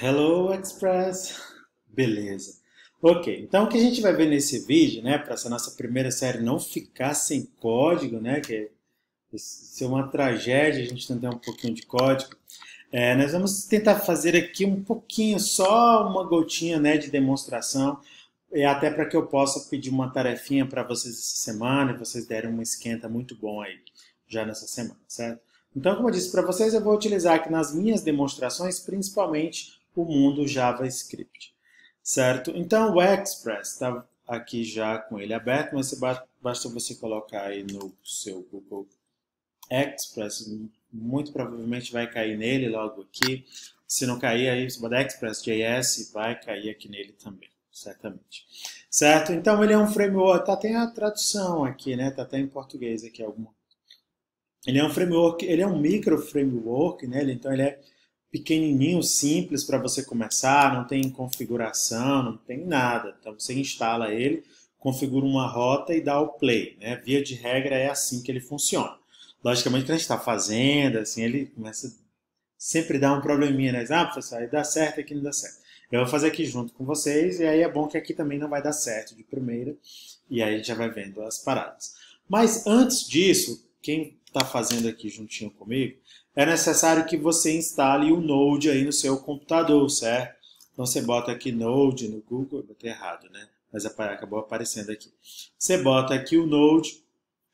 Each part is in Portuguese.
Hello Express! Beleza. Ok, então o que a gente vai ver nesse vídeo, né, para essa nossa primeira série não ficar sem código, né, que isso é uma tragédia a gente não ter um pouquinho de código, é, nós vamos tentar fazer aqui um pouquinho, só uma gotinha né, de demonstração, e até para que eu possa pedir uma tarefinha para vocês essa semana, e vocês derem um esquenta muito bom aí, já nessa semana, certo? Então, como eu disse para vocês, eu vou utilizar aqui nas minhas demonstrações, principalmente o mundo JavaScript, certo? Então, o Express está aqui já com ele aberto, mas basta você colocar aí no seu Google Express, muito provavelmente vai cair nele logo aqui. Se não cair, aí você bota Express.js vai cair aqui nele também, certamente. Certo? Então, ele é um framework, tá, tem a tradução aqui, né? Tá até em português aqui alguma. Ele é um framework, ele é um micro framework, né? Então, ele é pequenininho, simples para você começar, não tem configuração, não tem nada. Então você instala ele, configura uma rota e dá o play. Né? Via de regra é assim que ele funciona. Logicamente, quando a gente está fazendo, assim, ele começa sempre dá um probleminha, né? Ah, professor, aí dá certo, aqui não dá certo. Eu vou fazer aqui junto com vocês, e aí é bom que aqui também não vai dar certo de primeira, e aí a gente já vai vendo as paradas. Mas antes disso, quem está fazendo aqui juntinho comigo, é necessário que você instale o Node aí no seu computador, certo? Então você bota aqui Node no Google, botei errado, né? Mas acabou aparecendo aqui. Você bota aqui o Node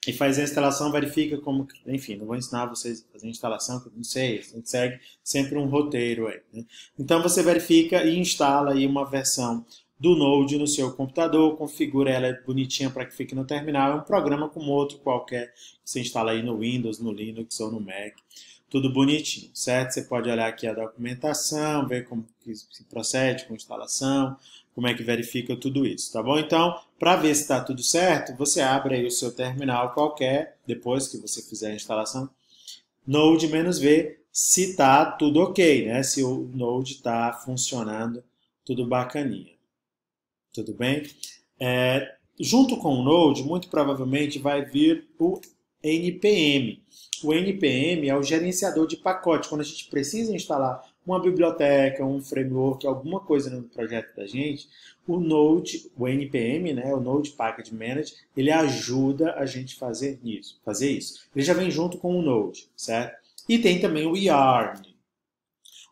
e faz a instalação, verifica como, enfim, não vou ensinar vocês a fazer a instalação, não sei, a gente segue sempre um roteiro aí. Né? Então você verifica e instala aí uma versão do Node no seu computador, configura ela bonitinha para que fique no terminal, é um programa como outro qualquer que você instala aí no Windows, no Linux ou no Mac tudo bonitinho, certo? Você pode olhar aqui a documentação, ver como se procede com a instalação, como é que verifica tudo isso, tá bom? Então, para ver se está tudo certo, você abre aí o seu terminal qualquer, depois que você fizer a instalação, Node-V, se está tudo ok, né? Se o Node está funcionando tudo bacaninha. Tudo bem? É, junto com o Node, muito provavelmente vai vir o NPM. O NPM é o gerenciador de pacote. Quando a gente precisa instalar uma biblioteca, um framework, alguma coisa no projeto da gente, o Node, o NPM, né, o Node Package Manager, ele ajuda a gente fazer isso, fazer isso. Ele já vem junto com o Node, certo? E tem também o Yarn.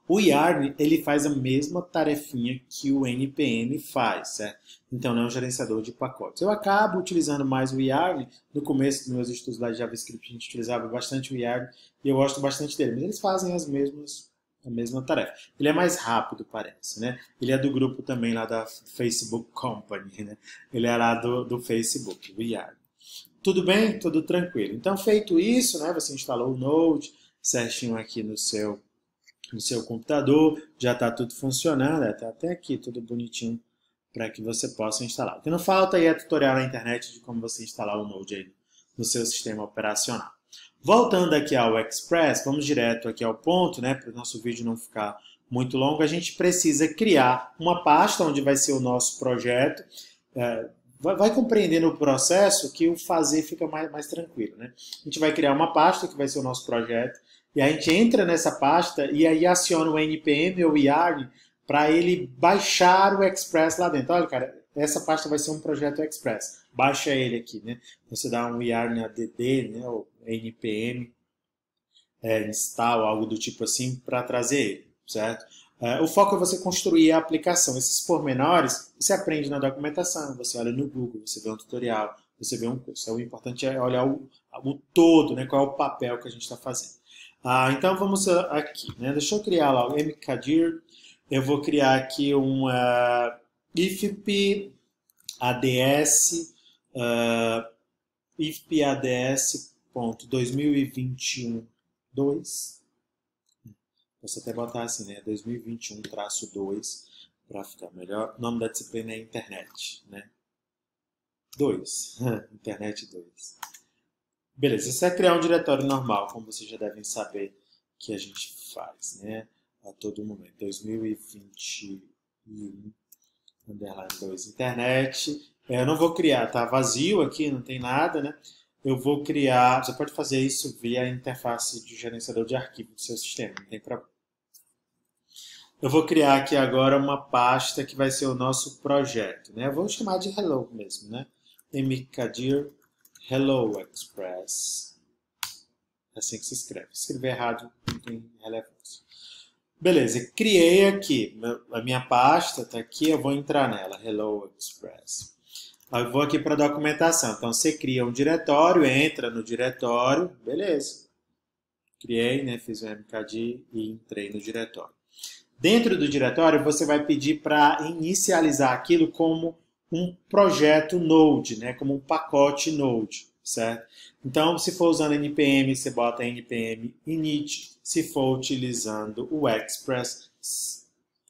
O Yarn, ele faz a mesma tarefinha que o NPM faz, certo? Então, não é um gerenciador de pacotes. Eu acabo utilizando mais o Yarn. No começo dos meus estudos lá de JavaScript, a gente utilizava bastante o Yarn e eu gosto bastante dele. Mas eles fazem as mesmas, a mesma tarefa. Ele é mais rápido, parece, né? Ele é do grupo também lá da Facebook Company, né? Ele é lá do, do Facebook, o Yarn. Tudo bem? Tudo tranquilo. Então, feito isso, né? Você instalou o Node certinho aqui no seu no seu computador, já está tudo funcionando, está até aqui tudo bonitinho para que você possa instalar. O que não falta aí é tutorial na internet de como você instalar o Node no seu sistema operacional. Voltando aqui ao Express, vamos direto aqui ao ponto, né, para o nosso vídeo não ficar muito longo, a gente precisa criar uma pasta onde vai ser o nosso projeto, é, vai, vai compreendendo o processo que o fazer fica mais, mais tranquilo. Né? A gente vai criar uma pasta que vai ser o nosso projeto, e a gente entra nessa pasta e aí aciona o npm ou yarn para ele baixar o Express lá dentro. Olha, cara, essa pasta vai ser um projeto Express. Baixa ele aqui, né? Você dá um yarn add, né, ou npm é, install, algo do tipo assim, para trazer ele, certo? É, o foco é você construir a aplicação. Esses pormenores você aprende na documentação, você olha no Google, você vê um tutorial, você vê um curso. O importante é olhar o, o todo, né, qual é o papel que a gente está fazendo. Ah, então vamos aqui, né? Deixa eu criar lá o mkdir. Eu vou criar aqui um uh, ifp ads uh, ifp ads.2021 2 Posso até botar assim, né? 2021-2 para ficar melhor. O nome da disciplina é internet, né? 2. internet 2. Beleza, isso é criar um diretório normal, como vocês já devem saber que a gente faz, né? A todo momento. 2021, underline 2, internet. É, eu não vou criar, tá vazio aqui, não tem nada, né? Eu vou criar, você pode fazer isso via a interface de gerenciador de arquivo do seu sistema, não tem problema. eu vou criar aqui agora uma pasta que vai ser o nosso projeto. Né? Vou chamar de Hello mesmo, né? Emikadir Hello Express. É assim que se escreve. Escrever errado não tem relevância. Beleza, criei aqui. A minha pasta está aqui, eu vou entrar nela. Hello Express. Eu vou aqui para documentação. Então, você cria um diretório, entra no diretório, beleza. Criei, né, fiz o MKD e entrei no diretório. Dentro do diretório, você vai pedir para inicializar aquilo como um projeto Node, né, como um pacote Node, certo? Então, se for usando npm, você bota npm init. Se for utilizando o Express,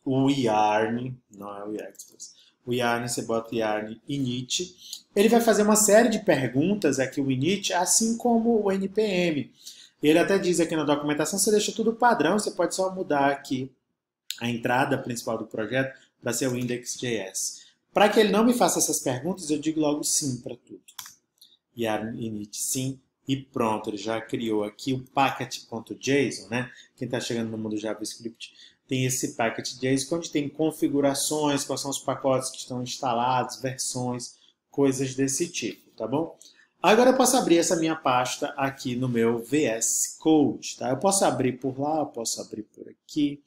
o yarn, não é o Express, o yarn, você bota yarn init. Ele vai fazer uma série de perguntas aqui, o init, assim como o npm. Ele até diz aqui na documentação, você deixa tudo padrão, você pode só mudar aqui a entrada principal do projeto para ser o index.js. Para que ele não me faça essas perguntas, eu digo logo sim para tudo. Yarn init sim e pronto, ele já criou aqui o packet.json, né? Quem está chegando no mundo JavaScript tem esse packet.json, onde tem configurações, quais são os pacotes que estão instalados, versões, coisas desse tipo, tá bom? Agora eu posso abrir essa minha pasta aqui no meu VS Code, tá? Eu posso abrir por lá, eu posso abrir por aqui.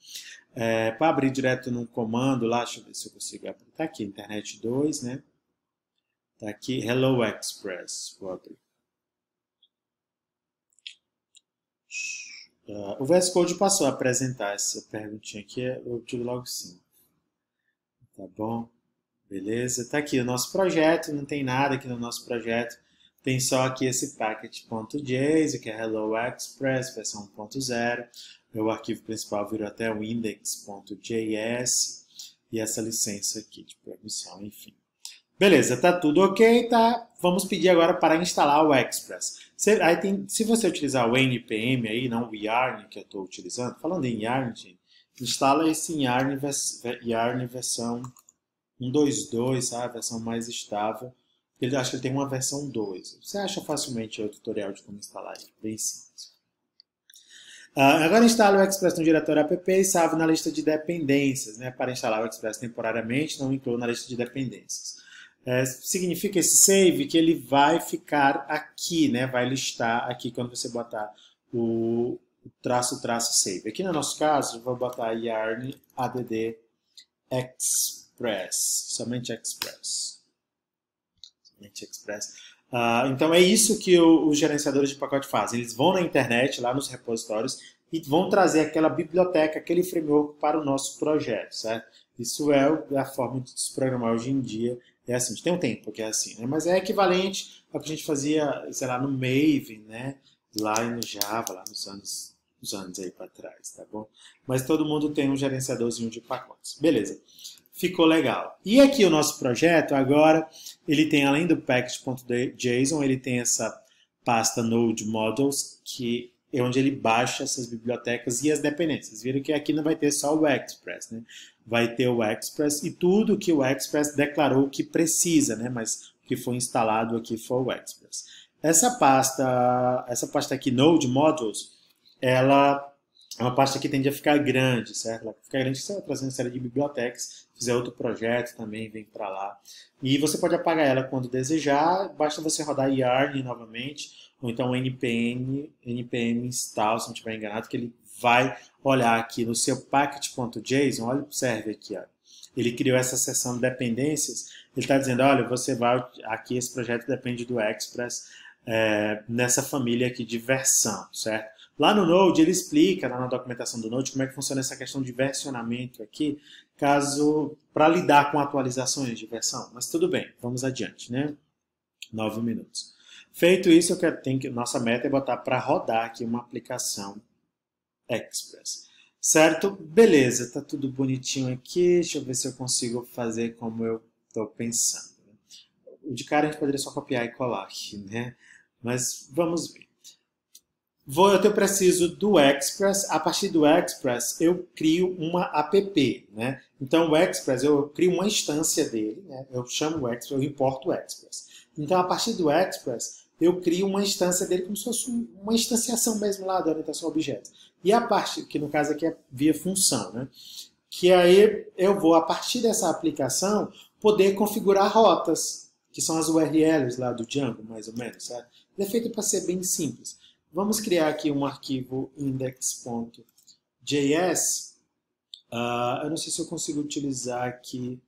É, Para abrir direto num comando lá, deixa eu ver se eu consigo abrir. Tá aqui, internet 2, né? Tá aqui, Hello Express. Vou abrir. Uh, o VS Code passou a apresentar essa perguntinha aqui, eu digo logo sim. Tá bom? Beleza? Tá aqui o nosso projeto, não tem nada aqui no nosso projeto. Tem só aqui esse packet.json, que é Hello Express, versão 1.0. O arquivo principal virou até o index.js e essa licença aqui de permissão, enfim. Beleza, tá tudo ok, tá? Vamos pedir agora para instalar o Express. Se, aí tem, se você utilizar o npm aí, não o yarn que eu estou utilizando, falando em yarn, gente, instala esse yarn, vers, yarn versão 1.2.2, sabe? A versão mais estável. Ele acho que ele tem uma versão 2. Você acha facilmente o tutorial de como instalar ele, bem simples. Uh, agora instale o Express no diretório app e salve na lista de dependências. Né? Para instalar o Express temporariamente, não inclua na lista de dependências. É, significa esse save que ele vai ficar aqui, né? vai listar aqui quando você botar o traço traço save. Aqui no nosso caso, eu vou botar yarn add express, somente express. Somente express. Uh, então é isso que o, os gerenciadores de pacote fazem. Eles vão na internet, lá nos repositórios, e vão trazer aquela biblioteca, aquele framework para o nosso projeto, certo? Isso é a forma de se programar hoje em dia é assim, tem um tempo que é assim, né? Mas é equivalente ao que a gente fazia, sei lá, no Maven, né? Lá no Java, lá nos anos, nos anos aí para trás, tá bom? Mas todo mundo tem um gerenciadorzinho de pacotes. Beleza. Ficou legal. E aqui o nosso projeto, agora, ele tem, além do package.json, ele tem essa pasta Node Models, que é onde ele baixa essas bibliotecas e as dependências. Viram que aqui não vai ter só o Express, né? vai ter o Express e tudo que o Express declarou que precisa, né? mas que foi instalado aqui foi o Express. Essa pasta, essa pasta aqui, Node Modules, ela é uma pasta que tende a ficar grande, certo? Ela fica grande, você vai trazendo uma série de bibliotecas, fizer outro projeto também, vem para lá. E você pode apagar ela quando desejar, basta você rodar yarn novamente, ou então npm, npm install, se não estiver enganado, que ele vai olhar aqui no seu packet.json, olha, observe aqui, ele criou essa seção de dependências, ele está dizendo, olha, você vai, aqui esse projeto depende do Express é, nessa família aqui de versão, certo? Lá no Node ele explica, lá na documentação do Node, como é que funciona essa questão de versionamento aqui, caso para lidar com atualizações de versão. Mas tudo bem, vamos adiante, né? Nove minutos. Feito isso, eu quero, tenho que, nossa meta é botar para rodar aqui uma aplicação Express. Certo? Beleza, tá tudo bonitinho aqui. Deixa eu ver se eu consigo fazer como eu estou pensando. De cara a gente poderia só copiar e colar aqui, né? Mas vamos ver. Vou, eu preciso do Express. A partir do Express, eu crio uma app, né? Então, o Express, eu crio uma instância dele, né? Eu chamo o Express, eu importo o Express. Então, a partir do Express, eu crio uma instância dele como se fosse uma instanciação mesmo lá da orientação a objetos. E a parte, que no caso aqui é via função, né? que aí eu vou, a partir dessa aplicação, poder configurar rotas, que são as URLs lá do Django, mais ou menos, certo? Ele é feito para ser bem simples. Vamos criar aqui um arquivo index.js. Uh, eu não sei se eu consigo utilizar aqui,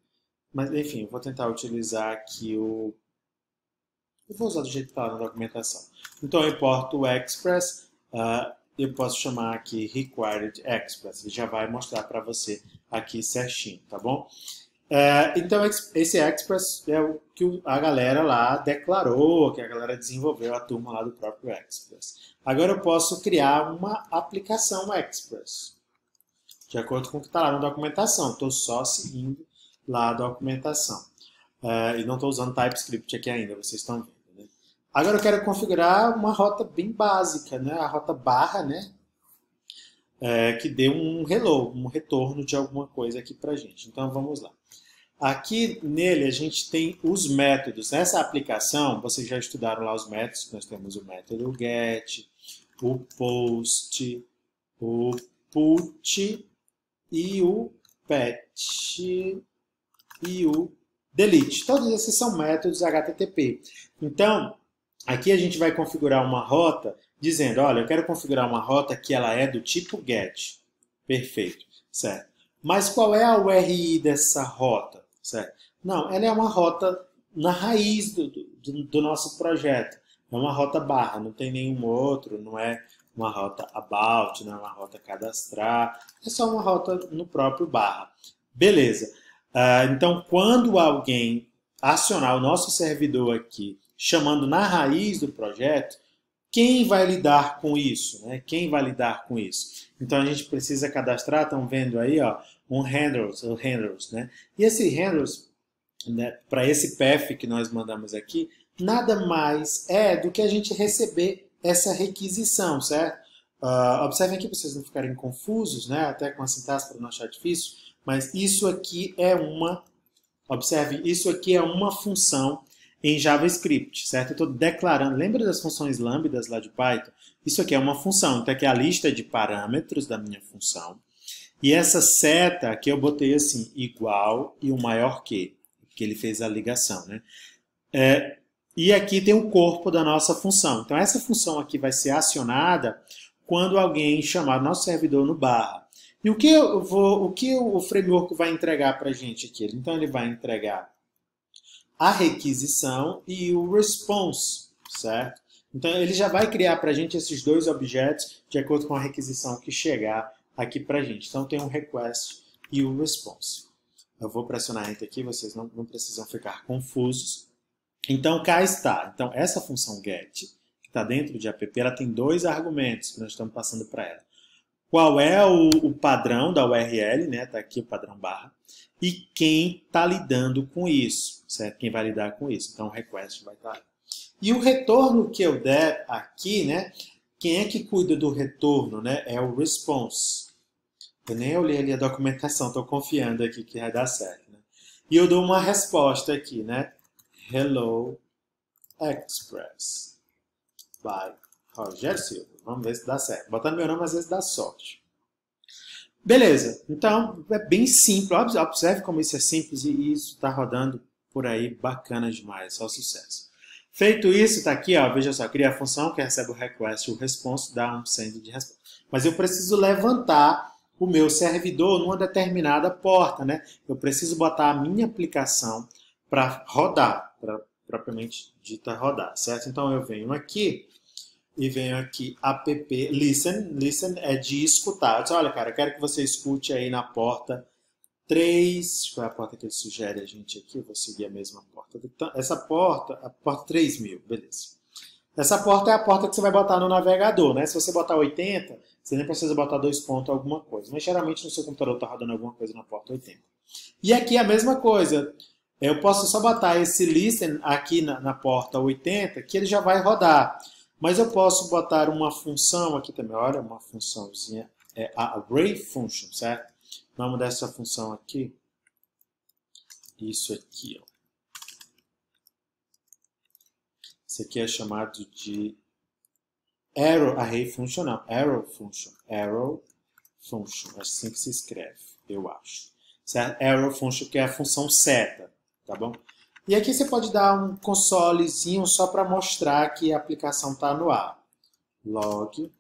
mas enfim, vou tentar utilizar aqui o... Eu vou usar do jeito que está na documentação. Então eu importo o Express, uh, eu posso chamar aqui required express, ele já vai mostrar para você aqui certinho, tá bom? É, então, esse Express é o que a galera lá declarou, que a galera desenvolveu, a turma lá do próprio Express. Agora eu posso criar uma aplicação Express, de acordo com o que está lá na documentação. Estou só seguindo lá a documentação. É, e não estou usando TypeScript aqui ainda, vocês estão vendo. Agora eu quero configurar uma rota bem básica, né? a rota barra, né? É, que dê um hello, um retorno de alguma coisa aqui para gente. Então vamos lá. Aqui nele a gente tem os métodos. Nessa aplicação, vocês já estudaram lá os métodos. Nós temos o método get, o post, o put e o pet e o delete. Todos esses são métodos HTTP. Então, Aqui a gente vai configurar uma rota dizendo, olha, eu quero configurar uma rota que ela é do tipo GET. Perfeito, certo. Mas qual é a URI dessa rota, certo? Não, ela é uma rota na raiz do, do, do nosso projeto. É uma rota barra, não tem nenhum outro, não é uma rota about, não é uma rota cadastrar, é só uma rota no próprio barra. Beleza. Uh, então, quando alguém acionar o nosso servidor aqui chamando na raiz do projeto, quem vai lidar com isso? Né? Quem vai lidar com isso? Então a gente precisa cadastrar, estão vendo aí, ó, um handles, o handles, né? E esse handles, né, para esse path que nós mandamos aqui, nada mais é do que a gente receber essa requisição, certo? Uh, observem aqui para vocês não ficarem confusos, né? Até com a sintaxe para não achar difícil, mas isso aqui é uma, observe, isso aqui é uma função em JavaScript, certo? Eu estou declarando, lembra das funções lambdas lá de Python? Isso aqui é uma função, então aqui é a lista de parâmetros da minha função. E essa seta aqui eu botei assim, igual e o maior que, que ele fez a ligação, né? É, e aqui tem o corpo da nossa função. Então essa função aqui vai ser acionada quando alguém chamar nosso servidor no barra. E o que, eu vou, o, que o framework vai entregar para a gente aqui? Então ele vai entregar a requisição e o response, certo? Então ele já vai criar para a gente esses dois objetos de acordo com a requisição que chegar aqui para a gente. Então tem um request e o response. Eu vou pressionar Enter aqui, vocês não, não precisam ficar confusos. Então cá está. Então essa função get, que está dentro de app, ela tem dois argumentos que nós estamos passando para ela. Qual é o, o padrão da URL, né? Está aqui o padrão barra e quem está lidando com isso, certo? Quem vai lidar com isso. Então, o request vai estar aí. E o retorno que eu der aqui, né? Quem é que cuida do retorno, né? É o response. Eu nem olhei ali a documentação, estou confiando aqui que vai dar certo, né? E eu dou uma resposta aqui, né? Hello Express by Rogério Silva. Vamos ver se dá certo. Botando meu nome às vezes dá sorte. Beleza, então é bem simples. Observe como isso é simples e isso está rodando por aí bacana demais, só sucesso. Feito isso, está aqui, ó, veja só, cria a função que recebe o request o response, dá um send de resposta. Mas eu preciso levantar o meu servidor numa determinada porta, né? Eu preciso botar a minha aplicação para rodar, para propriamente dita rodar, certo? Então eu venho aqui e venho aqui app listen. Listen é de escutar. Eu disse, olha, cara, eu quero que você escute aí na porta 3. Qual é a porta que ele sugere a gente aqui? Eu vou seguir a mesma porta. Então, essa porta, a porta 3000, beleza. Essa porta é a porta que você vai botar no navegador, né? Se você botar 80, você nem precisa botar dois pontos alguma coisa. Mas geralmente no seu computador está rodando alguma coisa na porta 80. E aqui a mesma coisa. Eu posso só botar esse listen aqui na, na porta 80, que ele já vai rodar. Mas eu posso botar uma função aqui também, olha, uma funçãozinha, é a array function, certo? O nome dessa função aqui, isso aqui, ó. Isso aqui é chamado de arrow array function, não, arrow function, arrow function, é assim que se escreve. eu acho. Certo? Arrow function, que é a função seta, tá bom? E aqui você pode dar um consolezinho só para mostrar que a aplicação está no ar. Log.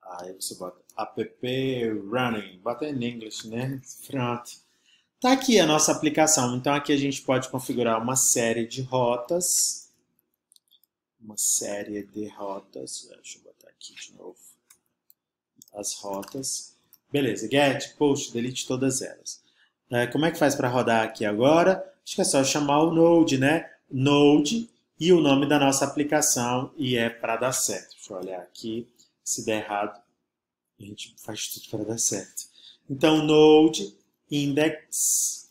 Aí você bota app running, bota em inglês, né? Pronto. Tá aqui a nossa aplicação. Então aqui a gente pode configurar uma série de rotas. Uma série de rotas. Deixa eu botar aqui de novo. As rotas. Beleza, get, post, delete todas elas. É, como é que faz para rodar aqui agora? Acho que é só chamar o Node, né? Node e o nome da nossa aplicação e é para dar certo. Deixa eu olhar aqui. Se der errado, a gente faz tudo para dar certo. Então, Node index.js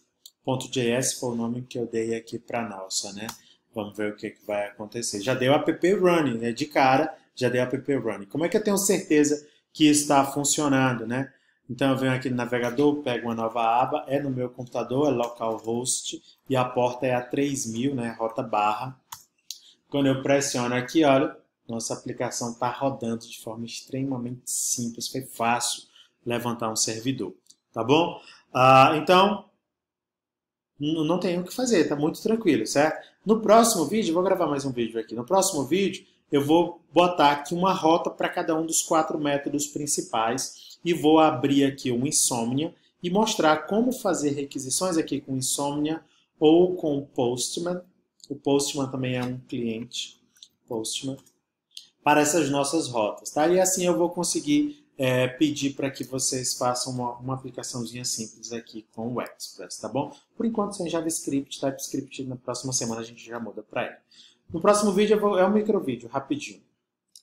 foi o nome que eu dei aqui para nossa, né? Vamos ver o que, que vai acontecer. Já deu app running, né? De cara, já deu app running. Como é que eu tenho certeza que está funcionando, né? Então eu venho aqui no navegador, pego uma nova aba, é no meu computador, é localhost, e a porta é a 3000, né, rota barra. Quando eu pressiono aqui, olha, nossa aplicação está rodando de forma extremamente simples, foi fácil levantar um servidor, tá bom? Ah, então, não tem o que fazer, está muito tranquilo, certo? No próximo vídeo, vou gravar mais um vídeo aqui, no próximo vídeo eu vou botar aqui uma rota para cada um dos quatro métodos principais, e vou abrir aqui o Insomnia e mostrar como fazer requisições aqui com Insomnia ou com Postman. O Postman também é um cliente, Postman, para essas nossas rotas. Tá? E assim eu vou conseguir é, pedir para que vocês façam uma, uma aplicaçãozinha simples aqui com o Express, tá bom? Por enquanto sem JavaScript, TypeScript, na próxima semana a gente já muda para ele. No próximo vídeo vou, é um micro vídeo, rapidinho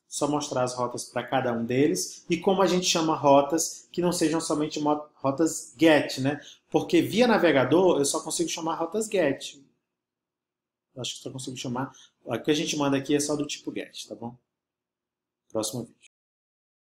só mostrar as rotas para cada um deles e como a gente chama rotas que não sejam somente rotas GET, né? Porque via navegador eu só consigo chamar rotas GET. Eu acho que só consigo chamar. O que a gente manda aqui é só do tipo GET, tá bom? Próximo vídeo.